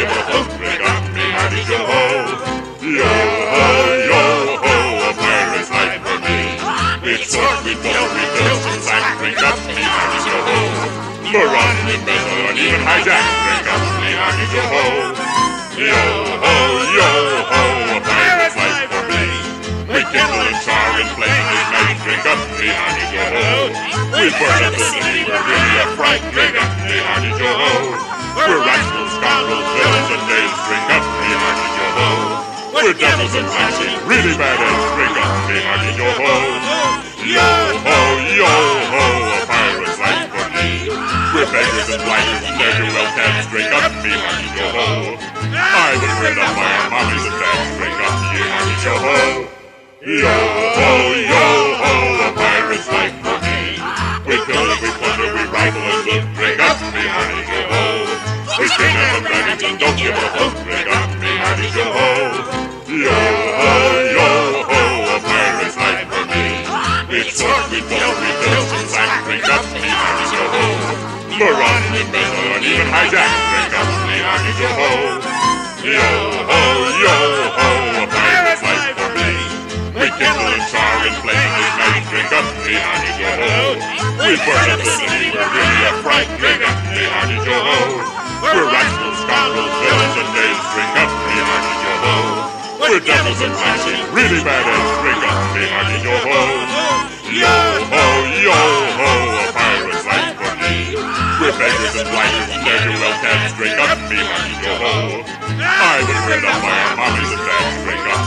don't give a pirate's life for me. It's sword, we blow, we and sack. Drink up me hearty yo-ho. Maron, embezzle, and even hijack. Drink up a pirate's life for me. We kindle and char and and night. Drink up me. We burn up the city, we're really a fright. Drink up me hearty yo-ho. We're rascals, scoundrels, villains, and knaves. Drink up me hearty yo-ho. We're devils and flashy, really bad eggs. Drink up me hearty yo-ho. Yo-ho, yo-ho, a pirate's life for me. We're beggars and blighters, ne'er-do-well cats. Drink up me hearty yo-ho. I was reared up by our mommies and dads. Drink up me hearty yo-ho. Yo-ho, yo-ho, a pirate's life for me. We kill and we plunder, we rifle and loot. And don't give a hoot. Drink up me hearty yo-ho. Yo-ho, yo-ho, a pirate's life for me. It's sword, we blow, we build, and sack. Drink up me hearty yo-ho. Maron, embezzle, and even hijack. Drink up me hearty yo-ho. Yo-ho, yo-ho, a pirate's life for me. We kindle and char and and ignite. Drink up me hearty yo-ho. We burn up the city, we're really a fright. Drink up me hearty yo-ho. We're rascals, scoundrels, villains, and knaves. Drink up me hearty yo-ho. We're devils and flashy, really bad eggs. Drink up me hearty yo-ho. Yo-ho, yo-ho, a pirate's life for me. We're beggars and blighters, ne'er-do-well cats. Drink up me hearty yo-ho. I was reared up by our mommies and dads. Drink up